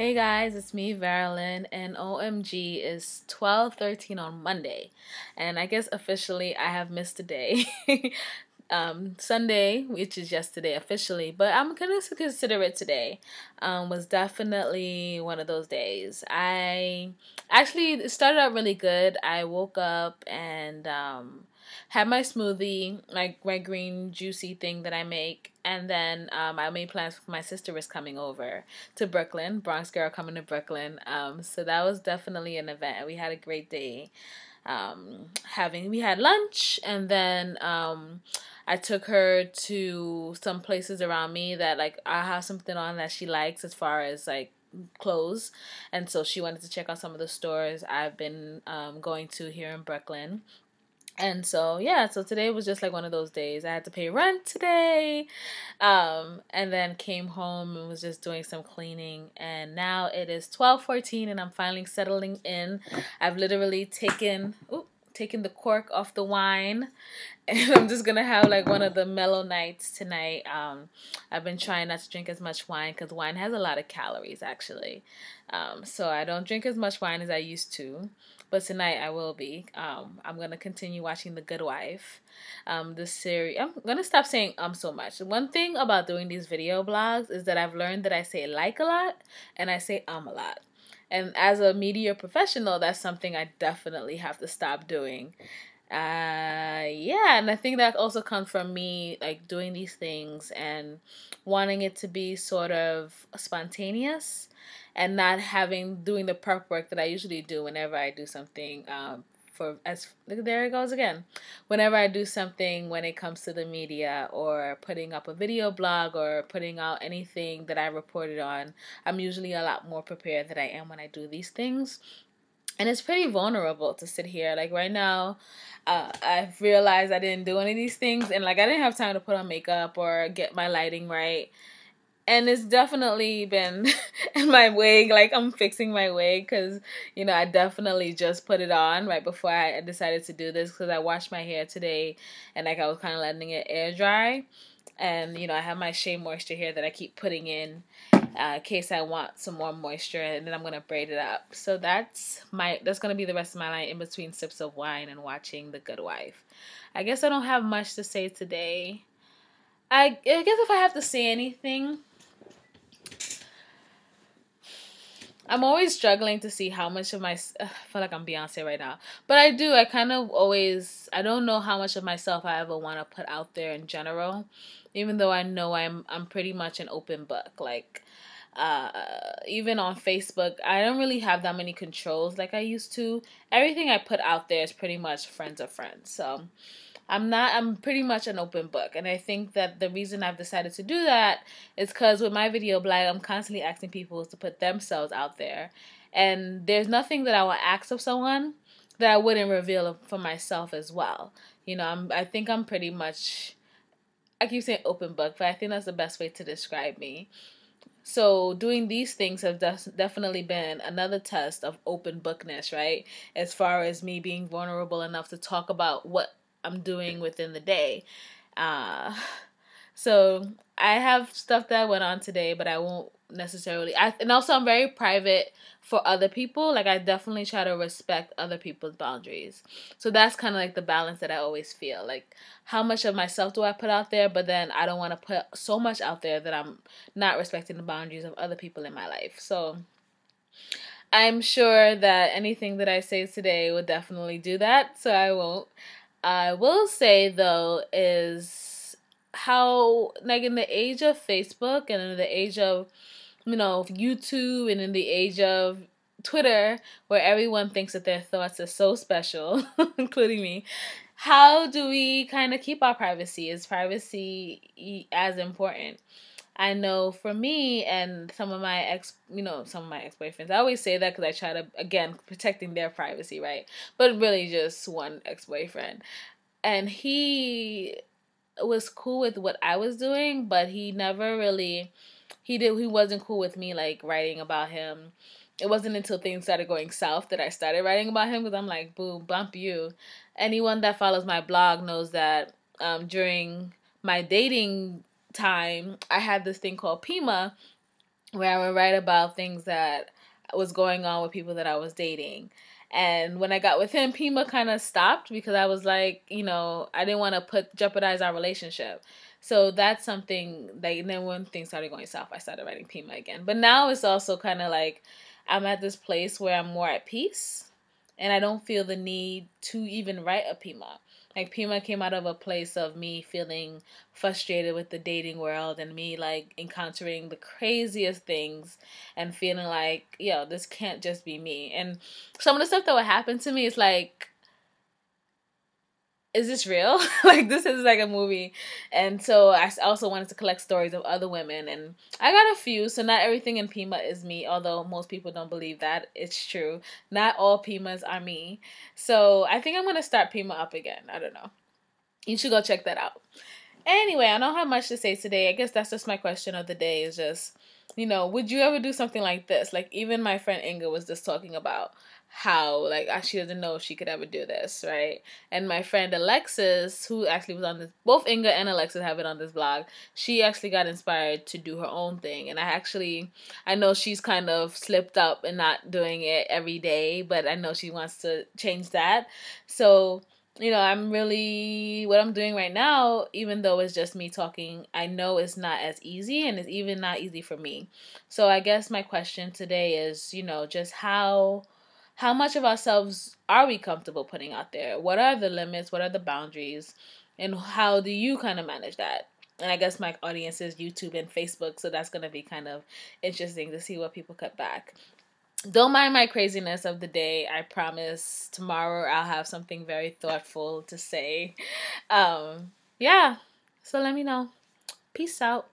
Hey guys, it's me, Veralyn, and OMG is 12:13 on Monday, and I guess officially I have missed a day. um, Sunday, which is yesterday officially, but I'm gonna consider it today. Um, was definitely one of those days. I actually started out really good. I woke up and um, had my smoothie, my my green juicy thing that I make, and then um, I made plans for my sister was coming over to Brooklyn, Bronx girl coming to Brooklyn. Um, so that was definitely an event. We had a great day. Um, having we had lunch and then um I took her to some places around me that like I have something on that she likes as far as like clothes and so she wanted to check out some of the stores I've been um, going to here in Brooklyn and so yeah so today was just like one of those days. I had to pay rent today um, and then came home and was just doing some cleaning. And now it is 12:14 and i'm finally settling in. I've literally taken ooh, taking the cork off the wine and I'm just gonna have like one of the mellow nights tonight. Um, I've been trying not to drink as much wine because wine has a lot of calories actually. Um, so I don't drink as much wine as I used to, but tonight I will be. Um, I'm gonna continue watching The Good Wife. Um, this series. I'm gonna stop saying um so much. One thing about doing these video blogs is that I've learned that I say like a lot and I say um a lot. And as a media professional, that's something I definitely have to stop doing. Uh, yeah, and I think that also comes from me like doing these things and wanting it to be sort of spontaneous and not having doing the prep work that I usually do whenever I do something um, for as there it goes again. Whenever I do something when it comes to the media or putting up a video blog or putting out anything that I reported on, I'm usually a lot more prepared than I am when I do these things. And it's pretty vulnerable to sit here. Like right now, uh, I've realized I didn't do any of these things, and like I didn't have time to put on makeup or get my lighting right and it's definitely been in my wig like i'm fixing my wig because you know i definitely just put it on right before i decided to do this because i washed my hair today and like i was kind of letting it air dry. And you know i have my shea moisture here that i keep putting in uh, in case i want some more moisture and then i'm gonna braid it up. So that's my that's gonna be the rest of my night in between sips of wine and watching the good wife. I guess i don't have much to say today. I, I guess if I have to say anything, I'm always struggling to see how much of my I feel like I'm Beyonce right now, but I do. I kind of always I don't know how much of myself I ever want to put out there in general, even though I know I'm I'm pretty much an open book. Like uh, even on Facebook, I don't really have that many controls like I used to. Everything I put out there is pretty much friends of friends. So I'm not I'm pretty much an open book and I think that the reason I've decided to do that is cuz with my video blog I'm constantly asking people to put themselves out there and there's nothing that I will ask of someone that I wouldn't reveal for myself as well. You know, I'm I think I'm pretty much I keep saying open book, but I think that's the best way to describe me. So doing these things have definitely been another test of open bookness, right? As far as me being vulnerable enough to talk about what I'm doing within the day. Uh, so I have stuff that went on today, but I won't necessarily. I and also I'm very private for other people. Like I definitely try to respect other people's boundaries. So that's kind of like the balance that I always feel. Like how much of myself do I put out there, but then I don't want to put so much out there that I'm not respecting the boundaries of other people in my life. So I'm sure that anything that I say today will definitely do that. So I won't. I will say though is how like in the age of Facebook and in the age of you know YouTube and in the age of Twitter where everyone thinks that their thoughts are so special, including me. How do we kind of keep our privacy? Is privacy as important? I know for me and some of my ex, you know, some of my ex boyfriends, I always say that because I try to, again, protecting their privacy, right? But really just one ex boyfriend. And he was cool with what I was doing, but he never really, he did, he wasn't cool with me like writing about him. It wasn't until things started going south that I started writing about him because I'm like, boom, bump you. Anyone that follows my blog knows that um, during my dating time, I had this thing called Pima, where I would write about things that was going on with people that I was dating. And when I got with him, Pima kind of stopped because I was like, you know, I didn't want to put jeopardize our relationship. So that's something like then when things started going south, I started writing Pima again. But now it's also kind of like I'm at this place where I'm more at peace and I don't feel the need to even write a Pima. Like Pima came out of a place of me feeling frustrated with the dating world and me like encountering the craziest things and feeling like, yo, this can't just be me. And some of the stuff that would happen to me is like is this real? like this is like a movie. And so I also wanted to collect stories of other women and I got a few. So not everything in Pima is me, although most people don't believe that. It's true. Not all Pimas are me. So I think I'm going to start Pima up again. I don't know. You should go check that out. Anyway, I don't have much to say today. I guess that's just my question of the day is just, you know, would you ever do something like this? Like even my friend Inga was just talking about how like she doesn't know if she could ever do this, right? And my friend Alexis, who actually was on this, both Inga and Alexis have it on this blog. She actually got inspired to do her own thing, and I actually I know she's kind of slipped up and not doing it every day, but I know she wants to change that. So you know, I'm really what I'm doing right now, even though it's just me talking, I know it's not as easy and it's even not easy for me. So I guess my question today is, you know, just how how much of ourselves are we comfortable putting out there? What are the limits? What are the boundaries? And how do you kind of manage that? And I guess my audience is YouTube and Facebook, so that's going to be kind of interesting to see what people cut back. Don't mind my craziness of the day. I promise tomorrow I'll have something very thoughtful to say. Um, yeah, so let me know. Peace out.